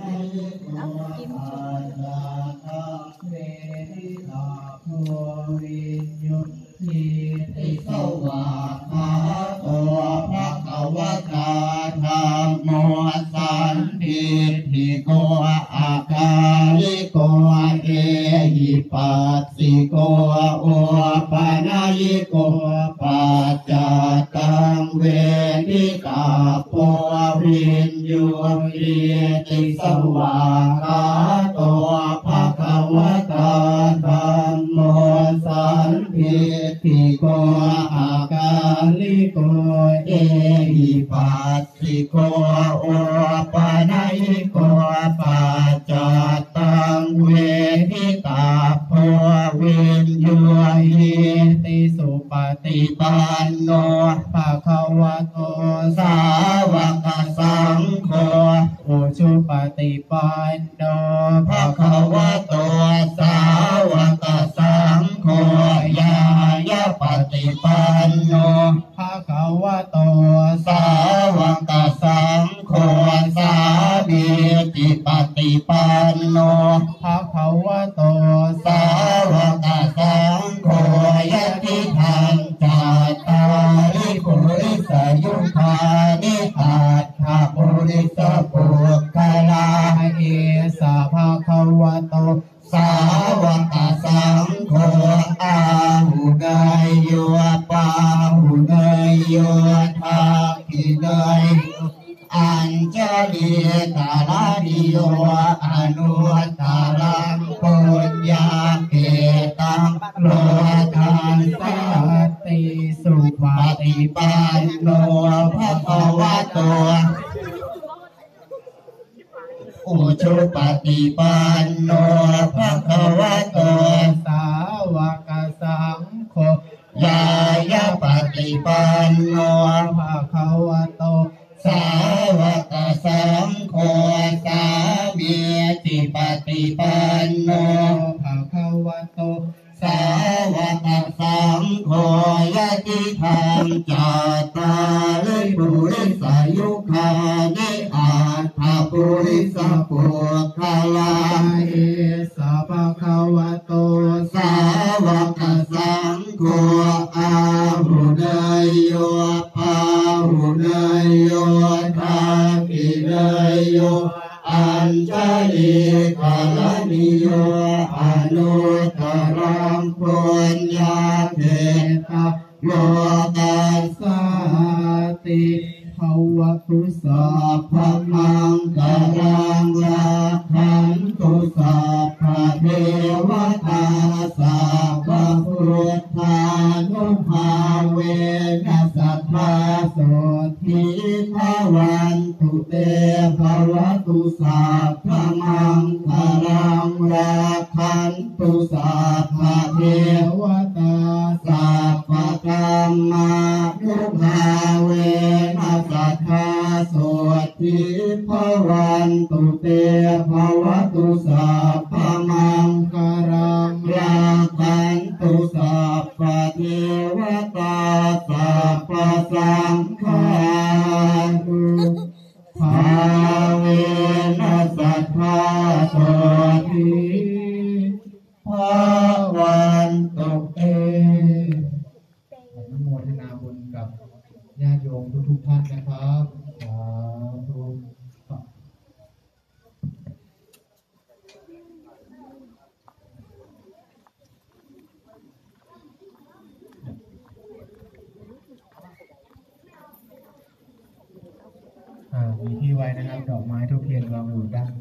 งสันด้ นโยเยติสวากาโตภะคะวะตาธัมโมสันทิติโกอาการิโกเอหิปัสสิโกโอปะนัยโกปัจจตังเวทิตาโพวินโยเยติสุปฏิปันโนภะคะวะโตสา ติปันโนภะคะวะโต อาหุเนยโยปาหุเนยโยทาคิเนยอัญเจลีตาลาดิโยอนุตารังปุญญาเกตังโลทานสัตติสุปฏิปันโนภะคะวะโตอุชุปฏิปันโนภะคะวะโต ปฏิปันโนภะคะวะโต สาวกสังโฆสามีติปฏิปันโนภะคะวะโต สาวกสังโฆยะติธรรมจัะ มีที่ไว้นะครับ ดอกไม้ทุกเทียนวางอยู่ด้าน